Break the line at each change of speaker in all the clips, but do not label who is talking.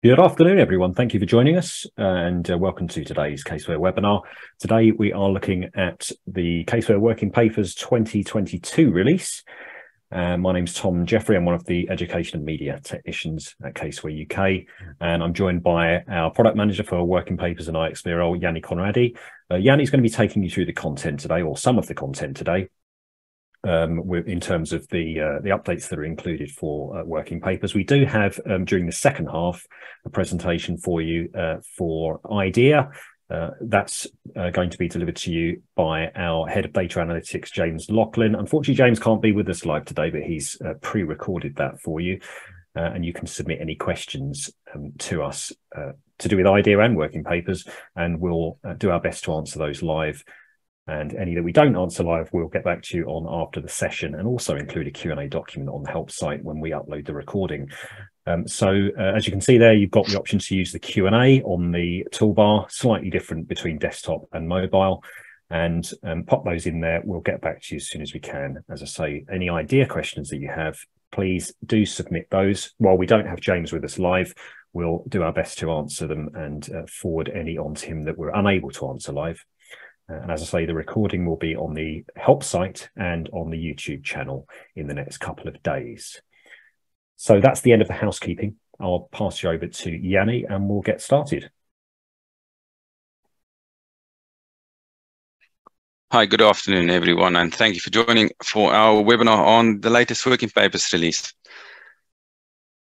Good afternoon, everyone. Thank you for joining us and uh, welcome to today's Caseware webinar. Today we are looking at the Caseware Working Papers 2022 release. Uh, my name is Tom Jeffrey. I'm one of the Education and Media Technicians at Caseware UK, and I'm joined by our Product Manager for Working Papers and iXpero, Yanni Conradi. Uh, Yanni's going to be taking you through the content today, or some of the content today, um, in terms of the uh, the updates that are included for uh, working papers. We do have um, during the second half a presentation for you uh, for IDEA. Uh, that's uh, going to be delivered to you by our head of data analytics, James Lachlan. Unfortunately, James can't be with us live today, but he's uh, pre-recorded that for you, and you can submit any questions um, to us to do with IDEA and working papers, and we'll do our best to answer those live and any that we don't answer live, we'll get back to you on after the session and also include a Q&A document on the help site when we upload the recording. Um, so uh, as you can see there, you've got the option to use the Q&A on the toolbar, slightly different between desktop and mobile and um, pop those in there. We'll get back to you as soon as we can. As I say, any IDEA questions that you have, please do submit those. While we don't have James with us live, we'll do our best to answer them and uh, forward any on to him that we're unable to answer live. Uh, and as I say, the recording will be on the help site and on the YouTube channel in the next couple of days. So that's the end of the housekeeping. I'll pass you over to Yanni and we'll get started.
Hi, good afternoon, everyone, and thank you for joining for our webinar on the latest working papers release.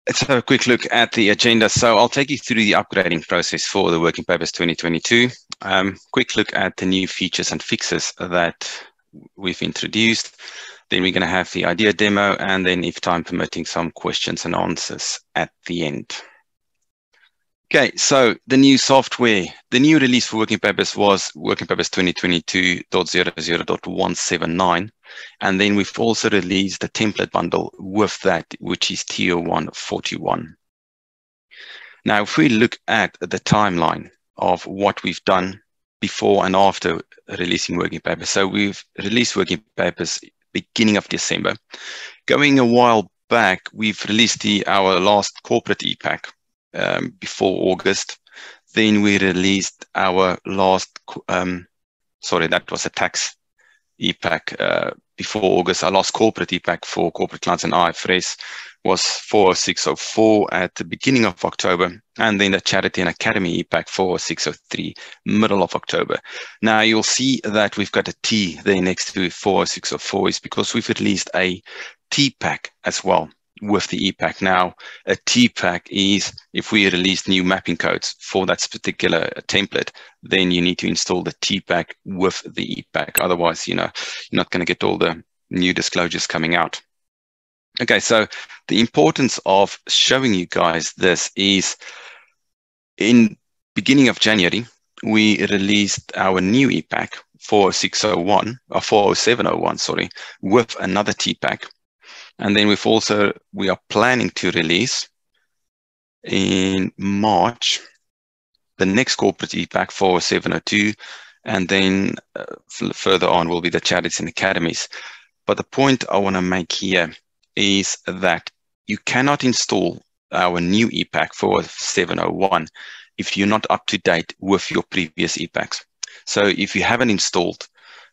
Let's have a quick look at the agenda. So I'll take you through the upgrading process for the Working Papers 2022. Um, quick look at the new features and fixes that we've introduced. Then we're going to have the IDEA demo, and then if time permitting, some questions and answers at the end. Okay, so the new software, the new release for Working Papers was Working Papers 2022.00.179. And then we've also released the template bundle with that, which is TO141. Now, if we look at the timeline of what we've done before and after releasing Working Papers. So we've released Working Papers beginning of December. Going a while back, we've released the, our last corporate EPAC um, before August. Then we released our last, um, sorry, that was a tax EPAC uh, before August. Our last corporate EPAC for corporate clients and IFRS was 40604 at the beginning of October, and then the Charity and Academy EPAC 40603, middle of October. Now you'll see that we've got a T there next to 40604 is because we've released a TPAC as well with the EPAC. Now, a TPAC is if we release new mapping codes for that particular template, then you need to install the TPAC with the EPAC. Otherwise, you know, you're not going to get all the new disclosures coming out. Okay, so the importance of showing you guys this is in beginning of January, we released our new EPAC 4601 or uh, 40701, sorry, with another TPAC and then we've also, we are planning to release in March, the next corporate EPAC for 702. And then uh, further on will be the charities and academies. But the point I want to make here is that you cannot install our new EPAC for 701 if you're not up to date with your previous EPACs. So if you haven't installed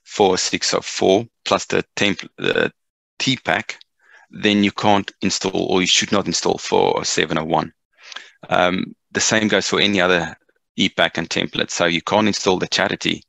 4604 plus the temp, the TPAC, then you can't install or you should not install for 701. Um, the same goes for any other EPAC and template. So you can't install the charity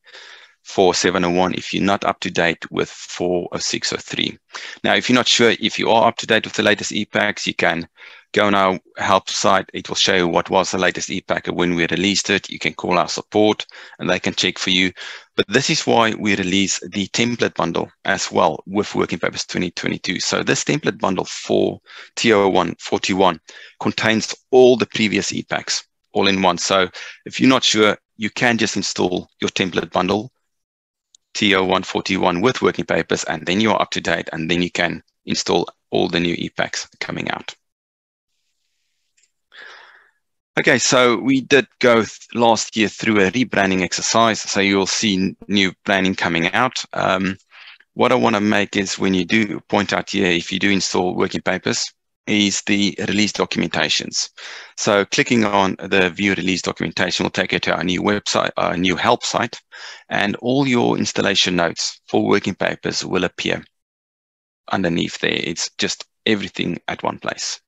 for 701 if you're not up to date with 406 or 3. Now, if you're not sure if you are up to date with the latest EPACs, you can go on our help site. It will show you what was the latest EPAC when we released it. You can call our support and they can check for you. But this is why we release the template bundle as well with Working Papers 2022. So this template bundle for TO1 41 contains all the previous EPACs all in one. So if you're not sure, you can just install your template bundle TO141 with Working Papers, and then you're up to date, and then you can install all the new EPACs coming out. Okay, so we did go last year through a rebranding exercise. So you'll see new branding coming out. Um, what I want to make is when you do point out here, if you do install working papers, is the release documentations. So clicking on the view release documentation will take you to our new website, our new help site, and all your installation notes for working papers will appear underneath there. It's just everything at one place.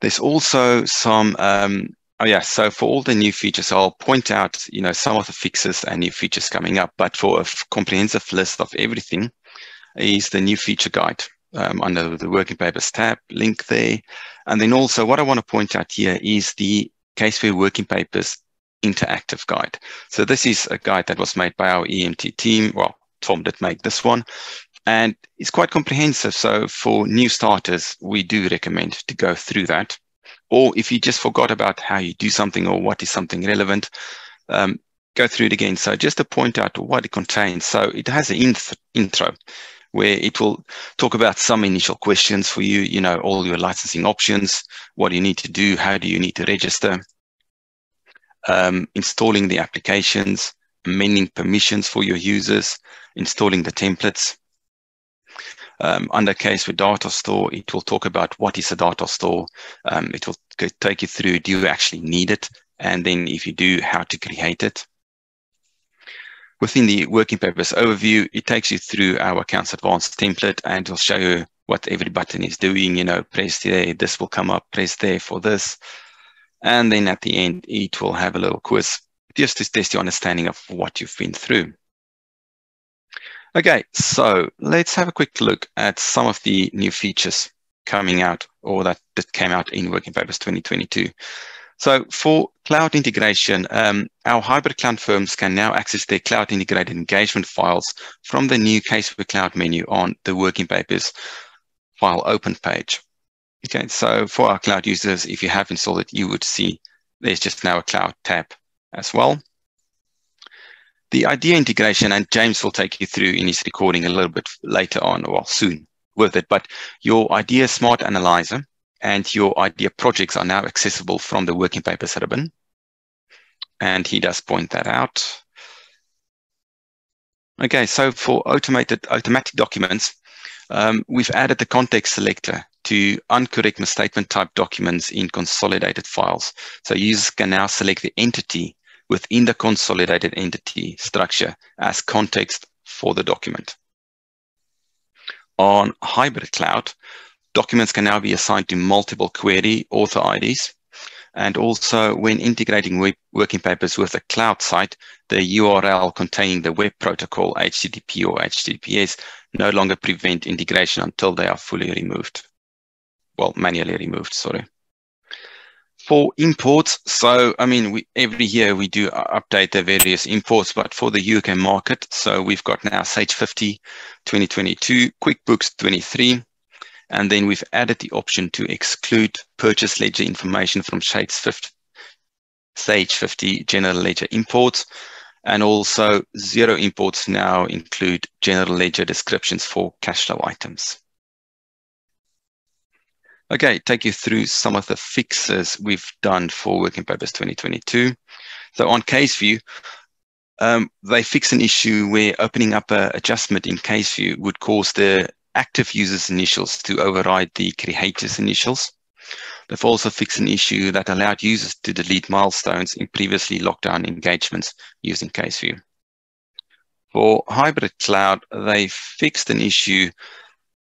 There's also some, um, oh yeah, so for all the new features, I'll point out, you know, some of the fixes and new features coming up, but for a comprehensive list of everything is the new feature guide um, under the working papers tab, link there. And then also what I want to point out here is the Caseware working papers interactive guide. So this is a guide that was made by our EMT team. Well, Tom did make this one and it's quite comprehensive. So for new starters, we do recommend to go through that. Or if you just forgot about how you do something or what is something relevant, um, go through it again. So just to point out what it contains. So it has an intro where it will talk about some initial questions for you, you know, all your licensing options, what you need to do, how do you need to register, um, installing the applications, amending permissions for your users, installing the templates. Um, under Caseware data store, it will talk about what is a data store. Um, it will take you through, do you actually need it? And then if you do, how to create it. Within the working papers overview, it takes you through our accounts advanced template and it'll show you what every button is doing. You know, press there, this will come up, press there for this. And then at the end, it will have a little quiz just to test your understanding of what you've been through. Okay, so let's have a quick look at some of the new features coming out or that, that came out in Working Papers 2022. So for cloud integration, um, our hybrid cloud firms can now access their cloud integrated engagement files from the new Caseware Cloud menu on the Working Papers file open page. Okay, so for our cloud users, if you have installed it, you would see there's just now a cloud tab as well. The IDEA integration, and James will take you through in his recording a little bit later on, or soon with it, but your IDEA smart analyzer and your IDEA projects are now accessible from the working papers ribbon. And he does point that out. Okay, so for automated automatic documents, um, we've added the context selector to uncorrect misstatement type documents in consolidated files. So users can now select the entity within the consolidated entity structure as context for the document. On hybrid cloud, Documents can now be assigned to multiple query author IDs. And also when integrating web working papers with a cloud site, the URL containing the web protocol HTTP or HTTPS no longer prevent integration until they are fully removed. Well, manually removed, sorry. For imports, so I mean, we, every year we do update the various imports, but for the UK market, so we've got now Sage 50 2022, QuickBooks 23, and then we've added the option to exclude purchase ledger information from Sage 50, Sage 50 general ledger imports. And also Xero imports now include general ledger descriptions for cash flow items. Okay, take you through some of the fixes we've done for Working Papers 2022. So on CaseView, um, they fix an issue where opening up an adjustment in CaseView would cause the active users initials to override the creators initials. They've also fixed an issue that allowed users to delete milestones in previously locked down engagements using CaseView. For hybrid cloud, they fixed an issue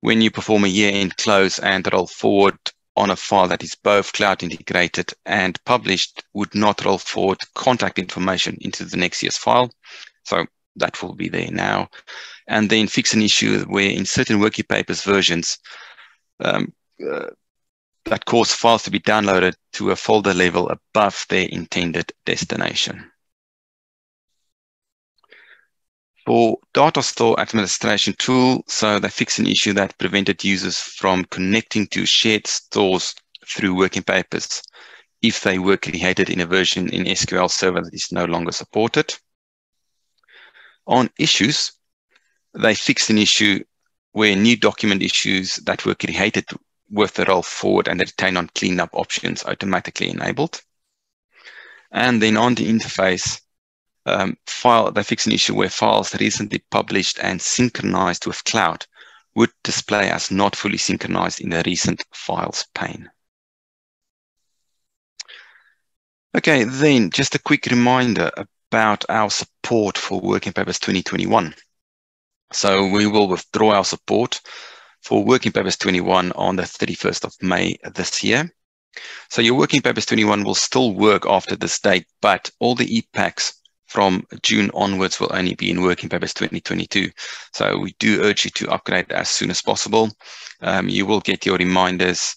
when you perform a year-end close and roll forward on a file that is both cloud integrated and published would not roll forward contact information into the next year's file. So that will be there now and then fix an issue where in certain working papers versions um, uh, that cause files to be downloaded to a folder level above their intended destination. For data store administration tool, so they fix an issue that prevented users from connecting to shared stores through working papers if they were created in a version in SQL Server that is no longer supported. On issues, they fixed an issue where new document issues that were created with the roll forward and the retain on cleanup options automatically enabled. And then on the interface, um, file they fix an issue where files recently published and synchronized with cloud would display as not fully synchronized in the recent files pane. Okay, then just a quick reminder about our support for Working Papers 2021. So we will withdraw our support for Working Papers 21 on the 31st of May this year. So your Working Papers 21 will still work after this date, but all the EPACs from June onwards will only be in Working Papers 2022. So we do urge you to upgrade as soon as possible. Um, you will get your reminders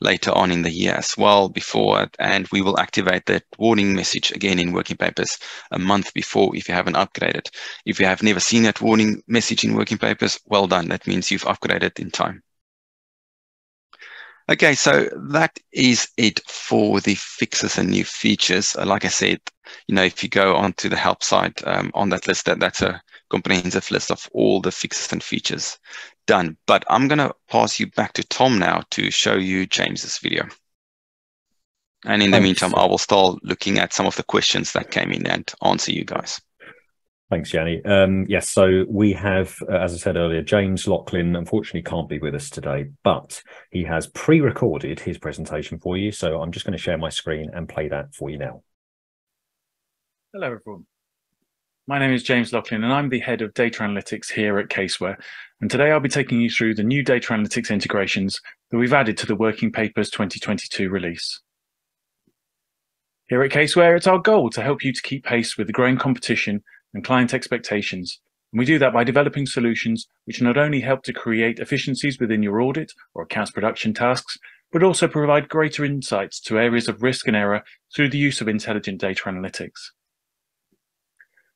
later on in the year as well before and we will activate that warning message again in working papers a month before if you haven't upgraded. If you have never seen that warning message in working papers well done. That means you've upgraded in time. Okay, so that is it for the fixes and new features. Uh, like I said, you know, if you go onto the help side um, on that list, that, that's a comprehensive list of all the fixes and features done. But I'm going to pass you back to Tom now to show you James's video. And in Thanks. the meantime, I will start looking at some of the questions that came in and answer you guys.
Thanks, Yanni. Um, yes, so we have, uh, as I said earlier, James Lachlan unfortunately can't be with us today, but he has pre recorded his presentation for you. So I'm just going to share my screen and play that for you now.
Hello, everyone. My name is James Lachlan, and I'm the head of data analytics here at Caseware. And today I'll be taking you through the new data analytics integrations that we've added to the Working Papers 2022 release. Here at Caseware, it's our goal to help you to keep pace with the growing competition and client expectations. And we do that by developing solutions which not only help to create efficiencies within your audit or accounts production tasks, but also provide greater insights to areas of risk and error through the use of intelligent data analytics.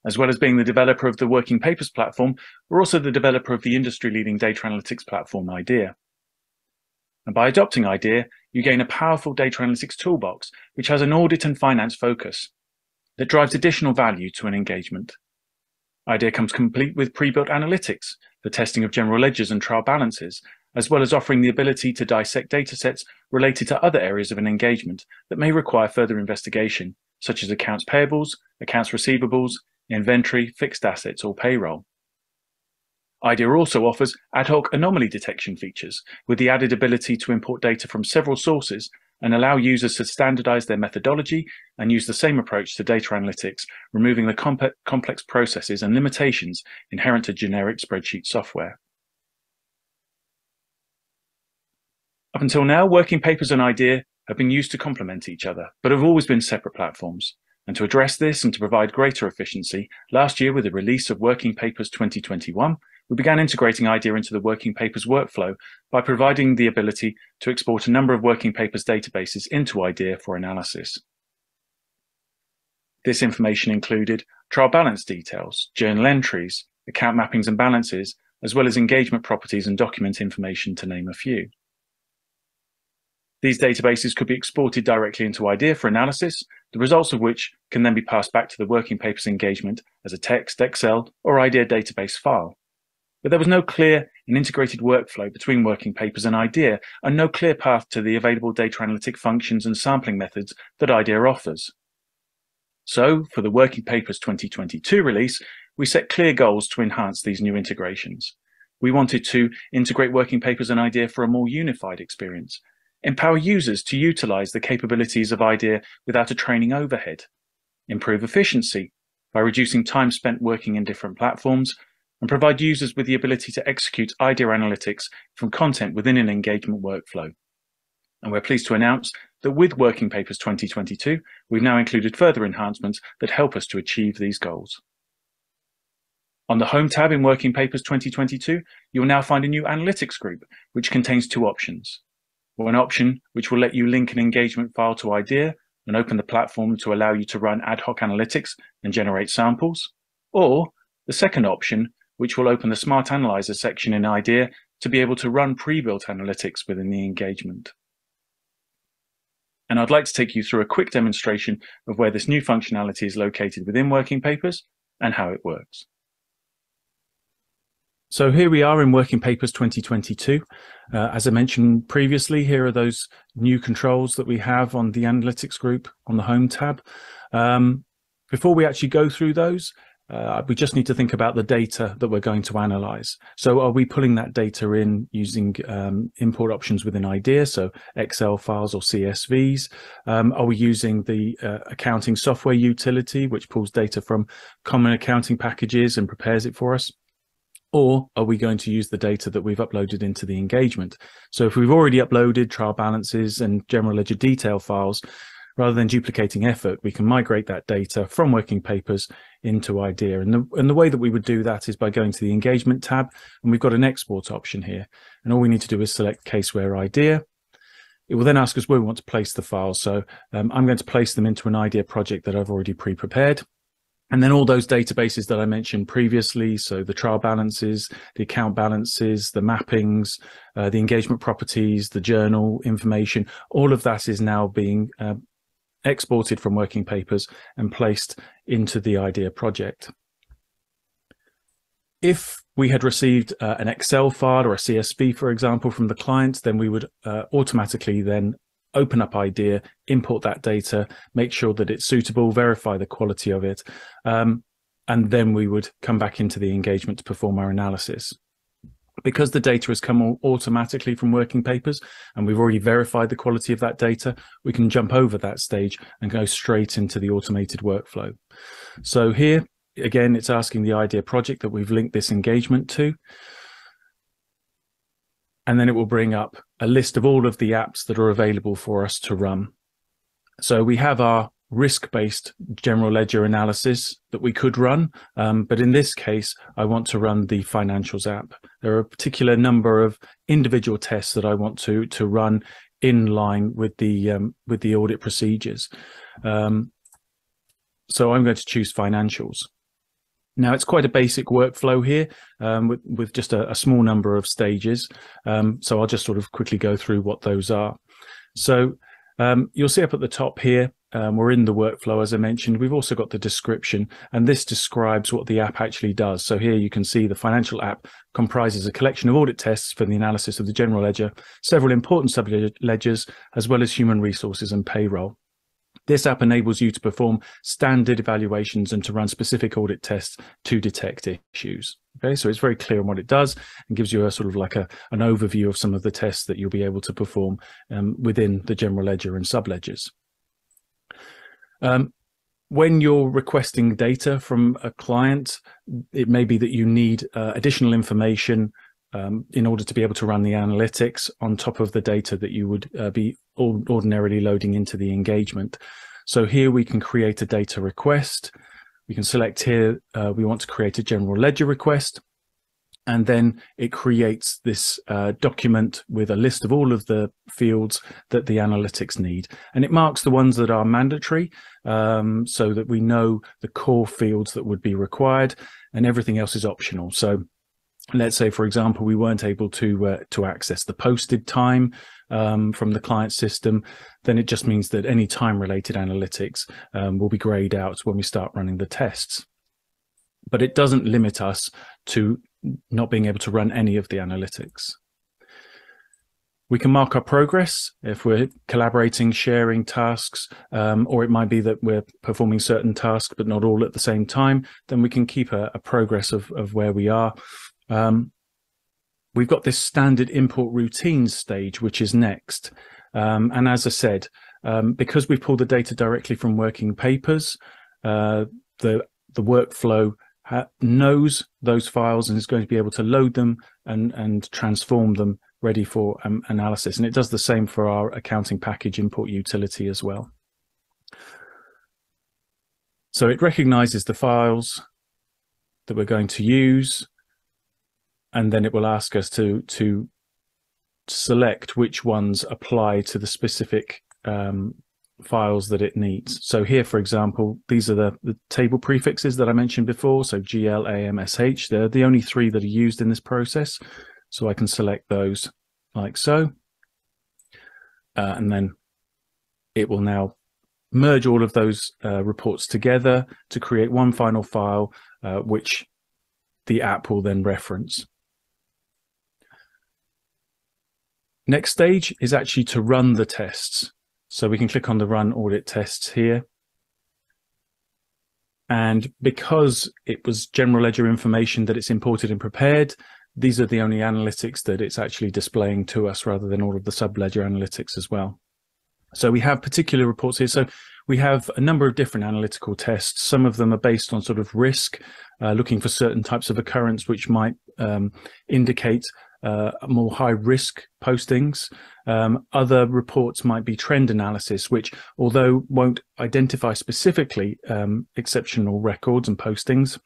As well as being the developer of the Working Papers platform, we're also the developer of the industry-leading data analytics platform IDEA. And by adopting IDEA, you gain a powerful data analytics toolbox, which has an audit and finance focus that drives additional value to an engagement. IDEA comes complete with pre-built analytics for testing of general ledgers and trial balances, as well as offering the ability to dissect datasets related to other areas of an engagement that may require further investigation, such as accounts payables, accounts receivables, inventory, fixed assets, or payroll. IDEA also offers ad hoc anomaly detection features with the added ability to import data from several sources and allow users to standardize their methodology and use the same approach to data analytics, removing the comp complex processes and limitations inherent to generic spreadsheet software. Up until now, working papers and IDEA have been used to complement each other, but have always been separate platforms. And to address this and to provide greater efficiency, last year with the release of Working Papers 2021, we began integrating IDEA into the Working Papers workflow by providing the ability to export a number of Working Papers databases into IDEA for analysis. This information included trial balance details, journal entries, account mappings and balances, as well as engagement properties and document information to name a few. These databases could be exported directly into IDEA for analysis, the results of which can then be passed back to the Working Papers engagement as a text, Excel, or IDEA database file. But there was no clear and integrated workflow between working papers and IDEA, and no clear path to the available data analytic functions and sampling methods that IDEA offers. So, for the Working Papers 2022 release, we set clear goals to enhance these new integrations. We wanted to integrate working papers and IDEA for a more unified experience, empower users to utilize the capabilities of IDEA without a training overhead, improve efficiency by reducing time spent working in different platforms, and provide users with the ability to execute IDEA analytics from content within an engagement workflow. And we're pleased to announce that with Working Papers 2022, we've now included further enhancements that help us to achieve these goals. On the Home tab in Working Papers 2022, you'll now find a new Analytics group, which contains two options. One option, which will let you link an engagement file to IDEA and open the platform to allow you to run ad hoc analytics and generate samples, or the second option, which will open the Smart Analyzer section in IDEA to be able to run pre-built analytics within the engagement. And I'd like to take you through a quick demonstration of where this new functionality is located within Working Papers and how it works. So here we are in Working Papers 2022. Uh, as I mentioned previously, here are those new controls that we have on the Analytics group on the Home tab. Um, before we actually go through those, uh, we just need to think about the data that we're going to analyze. So are we pulling that data in using um, import options within IDEA, so Excel files or CSVs? Um, are we using the uh, accounting software utility, which pulls data from common accounting packages and prepares it for us? Or are we going to use the data that we've uploaded into the engagement? So if we've already uploaded trial balances and general ledger detail files, rather than duplicating effort, we can migrate that data from working papers into IDEA. And the, and the way that we would do that is by going to the engagement tab, and we've got an export option here. And all we need to do is select Caseware IDEA. It will then ask us where we want to place the files. So um, I'm going to place them into an IDEA project that I've already pre-prepared. And then all those databases that I mentioned previously, so the trial balances, the account balances, the mappings, uh, the engagement properties, the journal information, all of that is now being uh, exported from working papers and placed into the IDEA project. If we had received uh, an Excel file or a CSV, for example, from the client, then we would uh, automatically then open up IDEA, import that data, make sure that it's suitable, verify the quality of it, um, and then we would come back into the engagement to perform our analysis because the data has come automatically from working papers and we've already verified the quality of that data, we can jump over that stage and go straight into the automated workflow. So here, again, it's asking the IDEA project that we've linked this engagement to. And then it will bring up a list of all of the apps that are available for us to run. So we have our risk-based general ledger analysis that we could run. Um, but in this case, I want to run the financials app. There are a particular number of individual tests that I want to to run in line with the um, with the audit procedures. Um, so I'm going to choose financials. Now it's quite a basic workflow here um, with, with just a, a, small number of stages. Um, so I'll just sort of quickly go through what those are. So um, you'll see up at the top here, um, we're in the workflow, as I mentioned. We've also got the description, and this describes what the app actually does. So here you can see the financial app comprises a collection of audit tests for the analysis of the general ledger, several important sub-ledgers, as well as human resources and payroll. This app enables you to perform standard evaluations and to run specific audit tests to detect issues. Okay, so it's very clear on what it does and gives you a sort of like a an overview of some of the tests that you'll be able to perform um, within the general ledger and subledgers. Um, when you're requesting data from a client, it may be that you need uh, additional information um, in order to be able to run the analytics on top of the data that you would uh, be ordinarily loading into the engagement. So here we can create a data request. We can select here, uh, we want to create a general ledger request and then it creates this uh, document with a list of all of the fields that the analytics need. And it marks the ones that are mandatory um, so that we know the core fields that would be required and everything else is optional. So let's say, for example, we weren't able to uh, to access the posted time um, from the client system, then it just means that any time related analytics um, will be grayed out when we start running the tests but it doesn't limit us to not being able to run any of the analytics. We can mark our progress if we're collaborating, sharing tasks, um, or it might be that we're performing certain tasks, but not all at the same time. Then we can keep a, a progress of, of where we are. Um, we've got this standard import routines stage, which is next. Um, and as I said, um, because we've pulled the data directly from working papers, uh, the the workflow knows those files and is going to be able to load them and, and transform them ready for um, analysis. And it does the same for our accounting package import utility as well. So it recognizes the files that we're going to use, and then it will ask us to, to select which ones apply to the specific um, files that it needs. So here, for example, these are the, the table prefixes that I mentioned before. So GL, AM, SH, they're the only three that are used in this process. So I can select those like so. Uh, and then it will now merge all of those uh, reports together to create one final file, uh, which the app will then reference. Next stage is actually to run the tests. So we can click on the run audit tests here. and because it was general ledger information that it's imported and prepared, these are the only analytics that it's actually displaying to us rather than all of the sub-ledger analytics as well. So we have particular reports here. So we have a number of different analytical tests. Some of them are based on sort of risk, uh, looking for certain types of occurrence which might um, indicate uh, more high risk postings. Um, other reports might be trend analysis, which although won't identify specifically um, exceptional records and postings,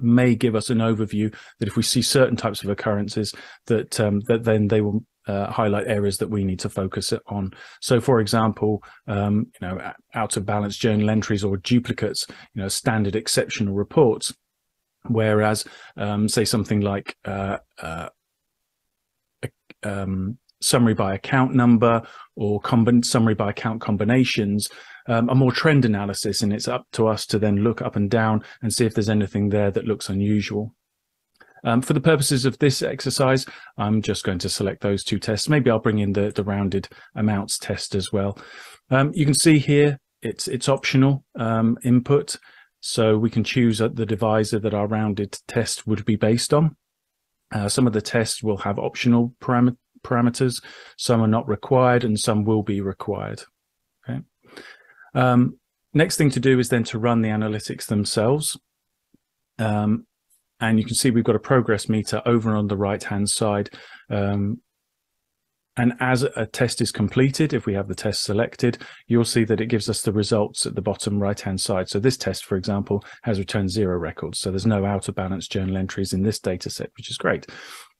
may give us an overview that if we see certain types of occurrences that um, that then they will uh, highlight areas that we need to focus on. So, for example, um, you know, out of balance journal entries or duplicates, you know, standard exceptional reports. Whereas, um, say something like uh, uh, um, summary by account number or summary by account combinations um, a more trend analysis and it's up to us to then look up and down and see if there's anything there that looks unusual. Um, for the purposes of this exercise, I'm just going to select those two tests. Maybe I'll bring in the, the rounded amounts test as well. Um, you can see here it's it's optional um, input, so we can choose the divisor that our rounded test would be based on. Uh, some of the tests will have optional param parameters, some are not required, and some will be required. Okay. Um, next thing to do is then to run the analytics themselves. Um, and you can see we've got a progress meter over on the right hand side. Um, and as a test is completed, if we have the test selected, you'll see that it gives us the results at the bottom right hand side. So this test, for example, has returned zero records. So there's no out of balance journal entries in this data set, which is great.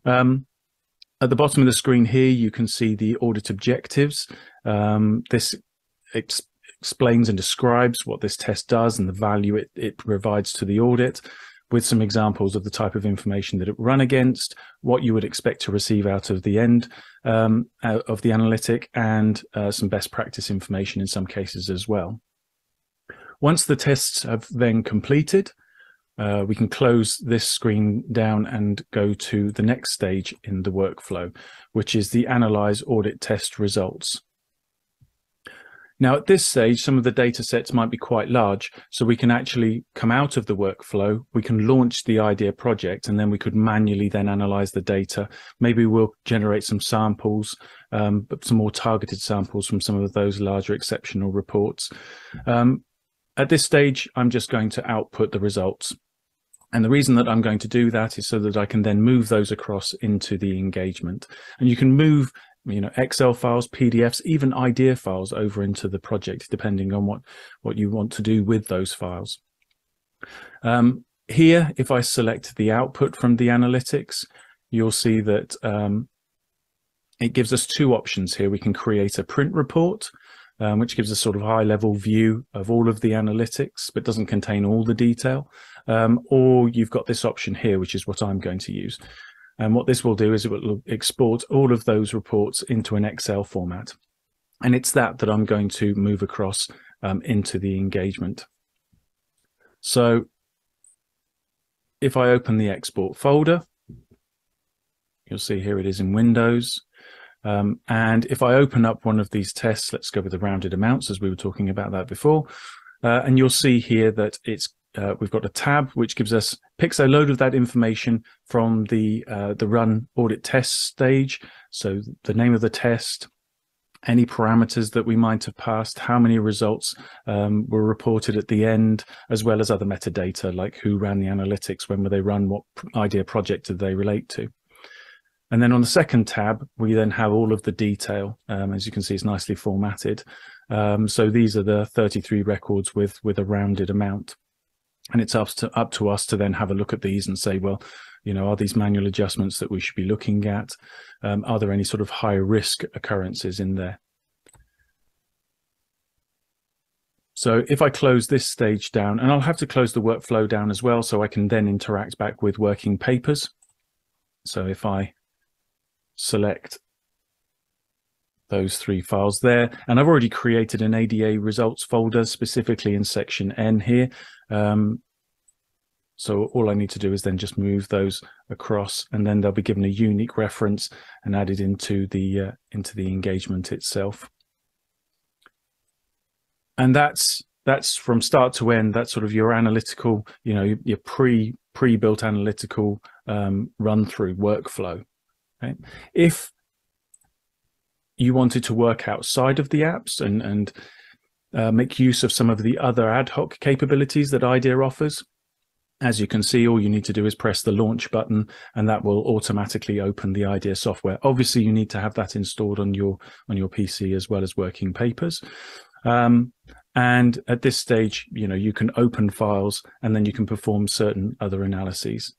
Um, at the bottom of the screen here, you can see the audit objectives. Um, this ex explains and describes what this test does and the value it, it provides to the audit with some examples of the type of information that it run against, what you would expect to receive out of the end um, of the analytic, and uh, some best practice information in some cases as well. Once the tests have then completed, uh, we can close this screen down and go to the next stage in the workflow, which is the analyze audit test results. Now, at this stage, some of the data sets might be quite large, so we can actually come out of the workflow, we can launch the IDEA project, and then we could manually then analyze the data. Maybe we'll generate some samples, um, but some more targeted samples from some of those larger exceptional reports. Um, at this stage, I'm just going to output the results. And the reason that I'm going to do that is so that I can then move those across into the engagement. And you can move you know excel files pdfs even IDEA files over into the project depending on what what you want to do with those files. Um, here if i select the output from the analytics you'll see that um, it gives us two options here. We can create a print report um, which gives a sort of high level view of all of the analytics but doesn't contain all the detail. Um, or you've got this option here which is what i'm going to use and what this will do is it will export all of those reports into an Excel format. And it's that that I'm going to move across um, into the engagement. So if I open the export folder, you'll see here it is in Windows. Um, and if I open up one of these tests, let's go with the rounded amounts as we were talking about that before. Uh, and you'll see here that it's uh, we've got a tab which gives us picks a load of that information from the uh, the run audit test stage. So the name of the test, any parameters that we might have passed, how many results um, were reported at the end, as well as other metadata like who ran the analytics, when were they run, what IDEA project did they relate to. And then on the second tab, we then have all of the detail. Um, as you can see, it's nicely formatted. Um, so these are the 33 records with with a rounded amount and it's up to up to us to then have a look at these and say well you know are these manual adjustments that we should be looking at? Um, are there any sort of high risk occurrences in there? So if I close this stage down and I'll have to close the workflow down as well so I can then interact back with working papers. So if I select those three files there. And I've already created an ADA results folder specifically in section N here. Um, so all I need to do is then just move those across and then they'll be given a unique reference and added into the uh, into the engagement itself. And that's that's from start to end. That's sort of your analytical, you know, your pre pre-built analytical um, run through workflow. Okay? If you wanted to work outside of the apps and and uh, make use of some of the other ad hoc capabilities that IDEA offers, as you can see, all you need to do is press the launch button and that will automatically open the IDEA software. Obviously, you need to have that installed on your on your PC as well as working papers. Um, and at this stage, you know, you can open files and then you can perform certain other analyses.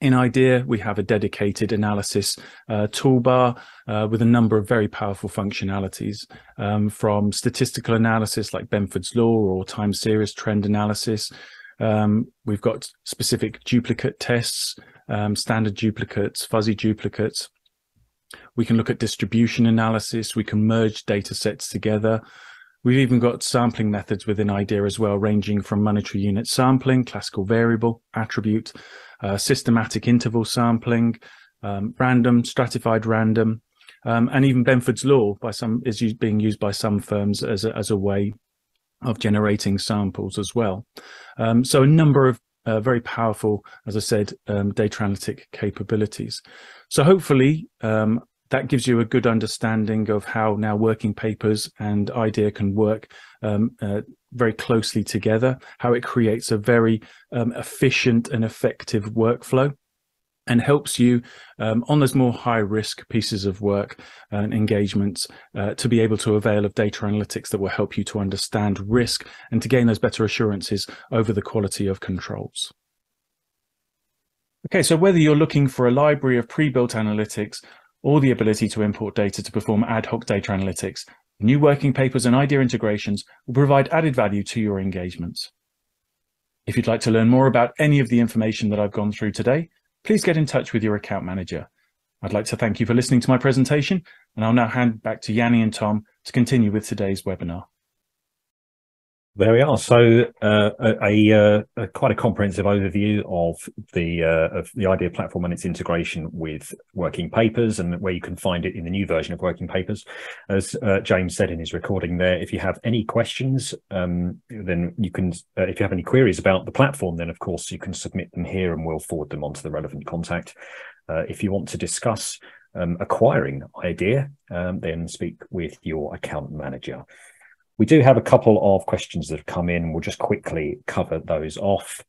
In IDEA, we have a dedicated analysis uh, toolbar uh, with a number of very powerful functionalities um, from statistical analysis like Benford's Law or time series trend analysis um, we've got specific duplicate tests, um, standard duplicates, fuzzy duplicates. We can look at distribution analysis. We can merge data sets together. We've even got sampling methods within IDEA as well, ranging from monetary unit sampling, classical variable, attribute, uh, systematic interval sampling, um, random, stratified random, um, and even Benford's law by some is used, being used by some firms as a, as a way of generating samples as well. Um, so a number of uh, very powerful, as I said, um, data analytic capabilities. So hopefully um, that gives you a good understanding of how now working papers and IDEA can work um, uh, very closely together, how it creates a very um, efficient and effective workflow and helps you um, on those more high risk pieces of work and engagements uh, to be able to avail of data analytics that will help you to understand risk and to gain those better assurances over the quality of controls. Okay, so whether you're looking for a library of pre-built analytics or the ability to import data to perform ad hoc data analytics, new working papers and IDEA integrations will provide added value to your engagements. If you'd like to learn more about any of the information that I've gone through today, please get in touch with your account manager. I'd like to thank you for listening to my presentation, and I'll now hand back to Yanni and Tom to continue with today's webinar.
There we are. So uh, a, a, a, quite a comprehensive overview of the uh, of the IDEA platform and its integration with Working Papers, and where you can find it in the new version of Working Papers. As uh, James said in his recording, there, if you have any questions, um, then you can. Uh, if you have any queries about the platform, then of course you can submit them here, and we'll forward them on to the relevant contact. Uh, if you want to discuss um, acquiring IDEA, um, then speak with your account manager. We do have a couple of questions that have come in. We'll just quickly cover those off.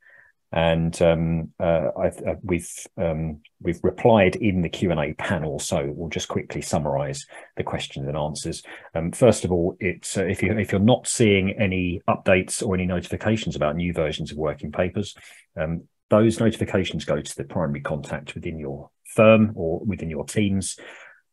And um, uh, uh, we've um, we've replied in the Q and A panel, so we'll just quickly summarise the questions and answers. Um, first of all, it's uh, if you if you're not seeing any updates or any notifications about new versions of working papers, um, those notifications go to the primary contact within your firm or within your teams.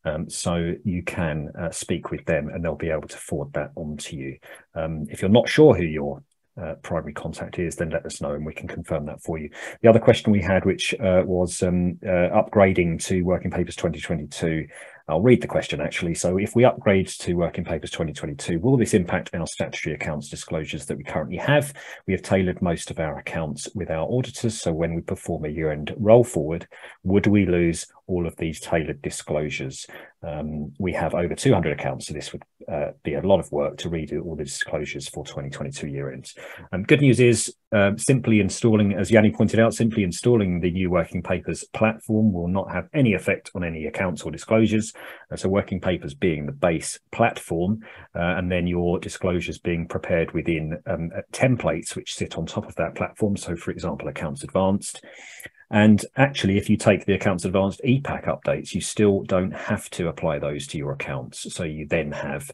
Um, so you can uh, speak with them and they'll be able to forward that on to you. Um, if you're not sure who your uh, primary contact is, then let us know and we can confirm that for you. The other question we had, which uh, was um, uh, upgrading to Working Papers 2022, I'll read the question actually. So if we upgrade to Working Papers 2022, will this impact our statutory accounts disclosures that we currently have? We have tailored most of our accounts with our auditors. So when we perform a year-end roll forward, would we lose all of these tailored disclosures? Um, we have over 200 accounts, so this would uh, be a lot of work to redo all the disclosures for 2022 year ends. Um, good news is um, simply installing, as Yanni pointed out, simply installing the new Working Papers platform will not have any effect on any accounts or disclosures. Uh, so Working Papers being the base platform, uh, and then your disclosures being prepared within um, uh, templates which sit on top of that platform. So, for example, Accounts Advanced. And actually, if you take the Accounts Advanced EPAC updates, you still don't have to apply those to your accounts. So you then have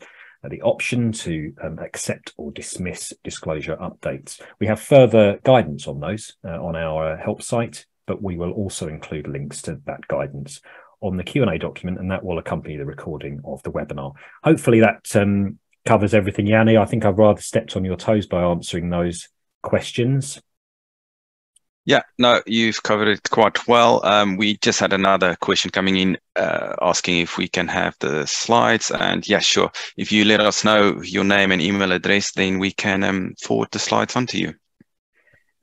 the option to um, accept or dismiss disclosure updates. We have further guidance on those uh, on our help site, but we will also include links to that guidance on the Q&A document, and that will accompany the recording of the webinar. Hopefully that um, covers everything, Yanni. I think I've rather stepped on your toes by answering those questions.
Yeah, no, you've covered it quite well. Um, we just had another question coming in uh, asking if we can have the slides. And yeah, sure. If you let us know your name and email address, then we can um, forward the slides on to you.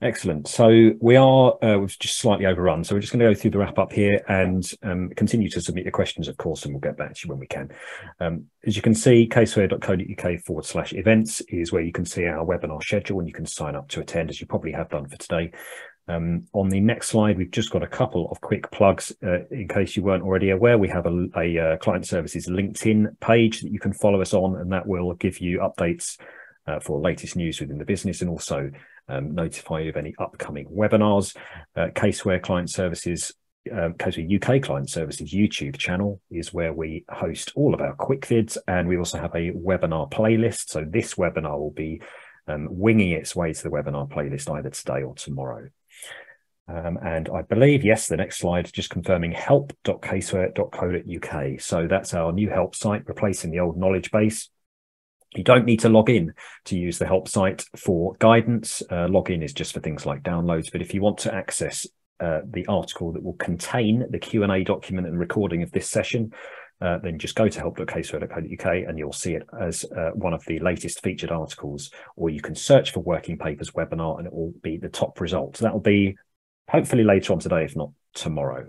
Excellent. So we are, uh, we've just slightly overrun. So we're just going to go through the wrap up here and um, continue to submit your questions, of course, and we'll get back to you when we can. Um, as you can see, caseware.co.uk forward slash events is where you can see our webinar schedule and you can sign up to attend, as you probably have done for today. Um, on the next slide, we've just got a couple of quick plugs. Uh, in case you weren't already aware, we have a, a uh, client services LinkedIn page that you can follow us on, and that will give you updates uh, for latest news within the business and also um, notify you of any upcoming webinars. Uh, Caseware Client Services, um, Caseware UK Client Services YouTube channel is where we host all of our quick vids, and we also have a webinar playlist. So this webinar will be um, winging its way to the webinar playlist either today or tomorrow. Um, and I believe, yes, the next slide, just confirming help.caseware.co.uk. So that's our new help site, replacing the old knowledge base. You don't need to log in to use the help site for guidance. Uh, login is just for things like downloads. But if you want to access uh, the article that will contain the Q&A document and recording of this session, uh, then just go to help.caseware.co.uk and you'll see it as uh, one of the latest featured articles, or you can search for Working Papers webinar and it will be the top result. So that will be hopefully later on today, if not tomorrow.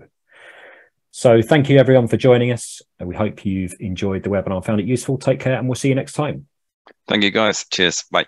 So thank you everyone for joining us. And we hope you've enjoyed the webinar, found it useful. Take care and we'll see you next time.
Thank you guys. Cheers. Bye.